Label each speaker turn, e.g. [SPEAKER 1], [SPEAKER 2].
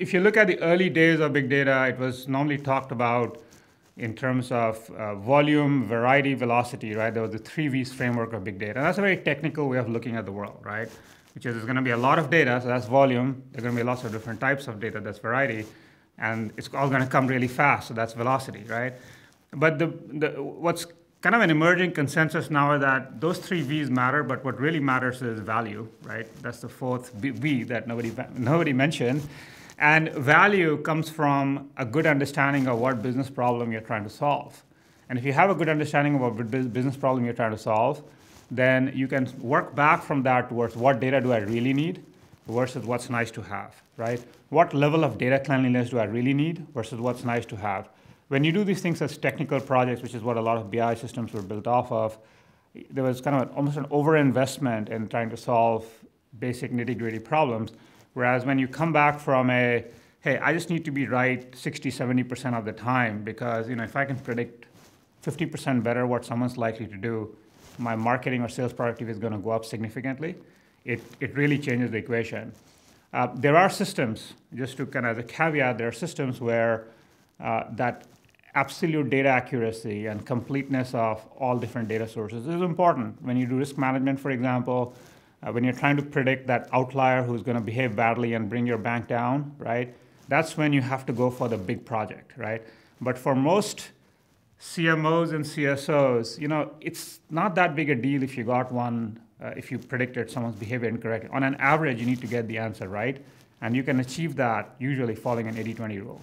[SPEAKER 1] if you look at the early days of big data, it was normally talked about in terms of uh, volume, variety, velocity, right? There was the three V's framework of big data. And that's a very technical way of looking at the world, right? Which is there's going to be a lot of data, so that's volume. There's going to be lots of different types of data, that's variety. And it's all going to come really fast, so that's velocity, right? But the, the, what's kind of an emerging consensus now is that those three V's matter, but what really matters is value, right? That's the fourth V that nobody, nobody mentioned. And value comes from a good understanding of what business problem you're trying to solve. And if you have a good understanding of what business problem you're trying to solve, then you can work back from that towards what data do I really need versus what's nice to have, right? What level of data cleanliness do I really need versus what's nice to have? When you do these things as technical projects, which is what a lot of BI systems were built off of, there was kind of an, almost an overinvestment in trying to solve basic nitty gritty problems Whereas when you come back from a, hey, I just need to be right 60, 70% of the time because, you know, if I can predict 50% better what someone's likely to do, my marketing or sales productivity is going to go up significantly. It, it really changes the equation. Uh, there are systems, just to kind of as a caveat, there are systems where uh, that absolute data accuracy and completeness of all different data sources is important. When you do risk management, for example, uh, when you're trying to predict that outlier who's going to behave badly and bring your bank down, right? That's when you have to go for the big project, right? But for most CMOs and CSOs, you know, it's not that big a deal if you got one, uh, if you predicted someone's behavior incorrectly. On an average, you need to get the answer right, and you can achieve that usually following an 80-20 rule.